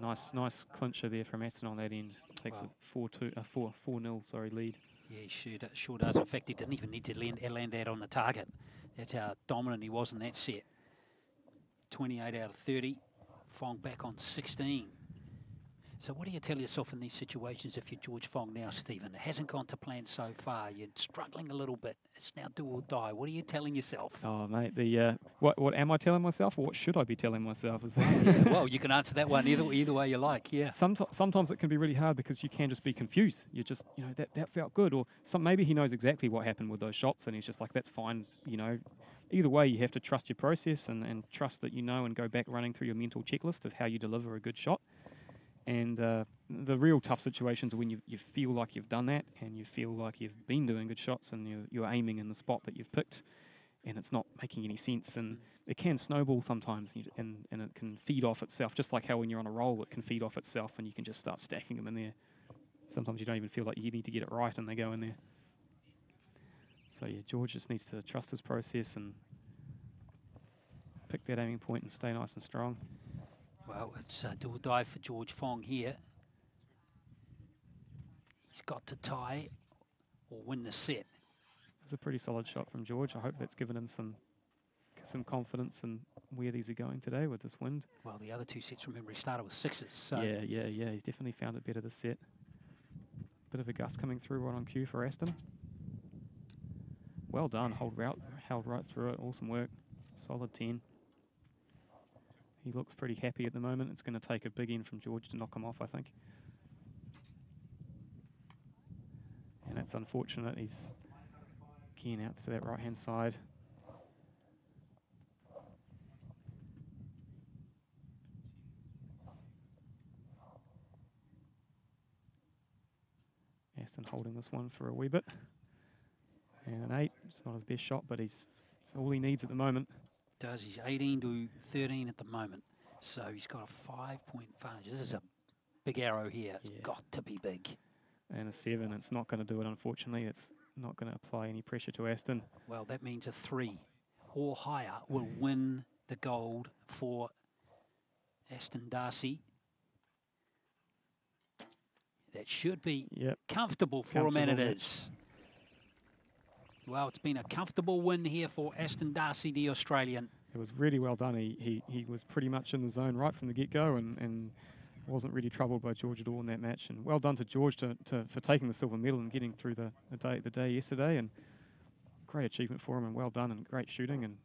nice, nice clincher there from Astin on that end. Takes Wow. a four two, a four four nil, sorry, lead. Yeah, he sure, sure does. In fact, he didn't even need to land, land that on the target. That's how dominant he was in that set. 28 out of 30. Fong back on 16. So what do you tell yourself in these situations if you're George Fong now, Stephen? It hasn't gone to plan so far. You're struggling a little bit. It's now do or die. What are you telling yourself? Oh mate, the uh, what what am I telling myself, or what should I be telling myself? Is that yeah, well, you can answer that one either, either way you like, yeah. Sometimes, sometimes it can be really hard because you can just be confused. You just, you know, that, that felt good. Or some, maybe he knows exactly what happened with those shots and he's just like, that's fine. You know, either way, you have to trust your process and, and trust that you know and go back running through your mental checklist of how you deliver a good shot. And uh, the real tough situations are when you, you feel like you've done that and you feel like you've been doing good shots and you're, you're aiming in the spot that you've picked and it's not making any sense. And it can snowball sometimes you- and, and it can feed off itself, just like how when you're on a roll, it can feed off itself and you can just start stacking them in there. Sometimes you don't even feel like you need to get it right and they go in there. So, yeah, George just needs to trust his process and pick that aiming point and stay nice and strong. Well, it's uh, do or die for George Fong here. He's got to tie or win the set. It was a pretty solid shot from George. I hope that's given him some some confidence in where these are going today with this wind. Well, the other two sets, remember, he started with sixes. So Yeah, yeah, yeah. He's definitely found it better this set. Bit of a gust coming through right on cue for Astin. Well done. Hold route, held right through it. Awesome work. Solid 10. He looks pretty happy at the moment. It's going to take a big end from George to knock him off, I think. And that's unfortunate. He's keying out to that right hand side. Astin holding this one for a wee bit. And an eight. It's not his best shot, but he's it's all he needs at the moment. Does. He's 18 to 13 at the moment. So he's got a five point advantage. This is a big arrow here. It's Yeah. got to be big. And a seven. It's not going to do it, unfortunately. It's not going to apply any pressure to Astin. Well, that means a three or higher will win the gold for Astin Darcy. That should be Yep. comfortable for him, and it Comfortable, is. Well, it's been a comfortable win here for Astin Darcy, the Australian. It was really well done. He, he, he was pretty much in the zone right from the get go and, and wasn't really troubled by George at all in that match. And well done to George to, to, for taking the silver medal and getting through the, the, day, the day yesterday. And great achievement for him and well done and great shooting. And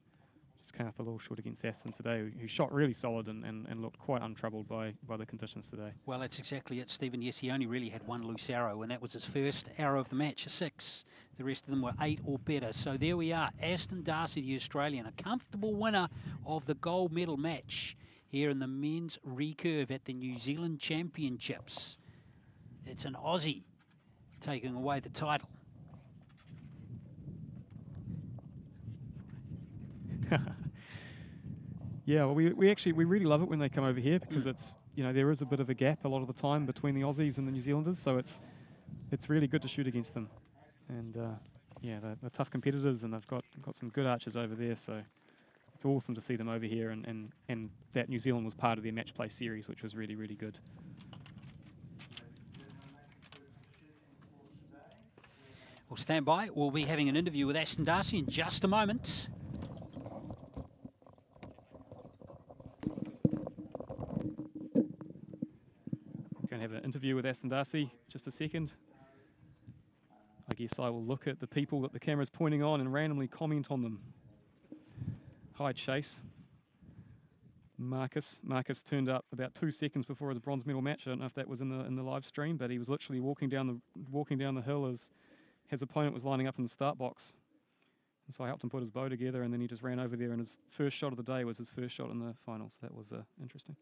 just came up a little short against Astin today, who, shot really solid and, and, and looked quite untroubled by, by the conditions today. Well, that's exactly it, Stephen. Yes, he only really had one loose arrow, and that was his first arrow of the match, a six. The rest of them were eight or better. So there we are. Astin Darcy, the Australian, a comfortable winner of the gold medal match here in the men's recurve at the New Zealand Championships. It's an Aussie taking away the title. yeah, well, we, we actually we really love it when they come over here because it's you know there is a bit of a gap a lot of the time between the Aussies and the New Zealanders, so it's it's really good to shoot against them, and uh, yeah, they're, they're tough competitors and they've got got some good archers over there, so it's awesome to see them over here, and and and that New Zealand was part of their match play series, which was really really good. Well, stand by. We'll be having an interview with Astin Darcy in just a moment. Going to have an interview with Astin Darcy just a second. I guess I will look at the people that the camera's pointing on and randomly comment on them. Hi, Chase. Marcus. Marcus turned up about two seconds before his bronze medal match. I don't know if that was in the in the live stream, but he was literally walking down the walking down the hill as his opponent was lining up in the start box. And so I helped him put his bow together, and then he just ran over there. And his first shot of the day was his first shot in the finals. That was uh, interesting.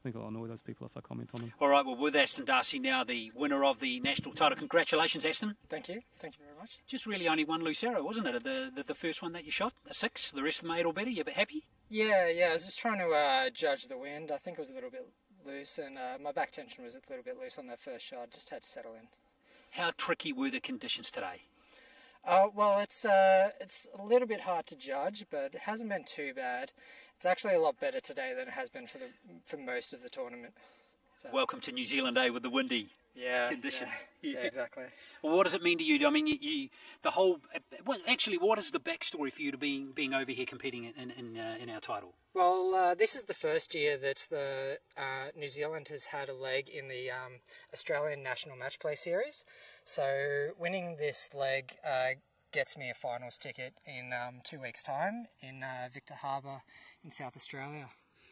I think I'll annoy those people if I comment on them. All right, well, with Astin Darcy now the winner of the national title. Congratulations, Astin. Thank you. Thank you very much. Just really only one loose arrow, wasn't it? The, the, the first one that you shot, a six. The rest of them eight or better. You a bit happy? Yeah, yeah. I was just trying to uh, judge the wind. I think it was a little bit loose, and uh, my back tension was a little bit loose on that first shot. Just had to settle in. How tricky were the conditions today? Uh, well, it's uh, it's a little bit hard to judge, but it hasn't been too bad. It's actually a lot better today than it has been for the for most of the tournament. So, Welcome to New Zealand, eh, with the windy yeah, conditions. Yeah, Yeah. yeah, exactly. Well, what does it mean to you? I mean, you, you the whole. Well, actually, what is the backstory for you to being being over here competing in in, uh, in our title? Well, uh, this is the first year that the uh, New Zealand has had a leg in the um, Australian National Match Play Series. So winning this leg uh, gets me a finals ticket in um, two weeks' time in uh, Victor Harbor in South Australia.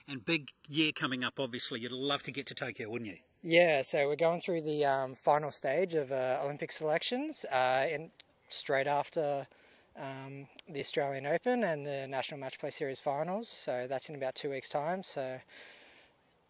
And big year coming up. Obviously, you'd love to get to Tokyo, wouldn't you? Yeah, so we're going through the um, final stage of uh, Olympic selections, uh, in, straight after um, the Australian Open and the National Match Play Series finals. So that's in about two weeks' time. So,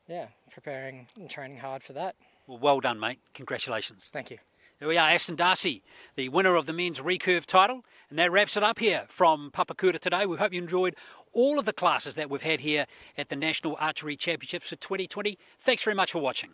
yeah, preparing and training hard for that. Well, well done, mate. Congratulations. Thank you. There we are, Astin Darcy, the winner of the men's recurve title. And that wraps it up here from Papakura today. We hope you enjoyed all of the classes that we've had here at the National Archery Championships for 2020. Thanks very much for watching.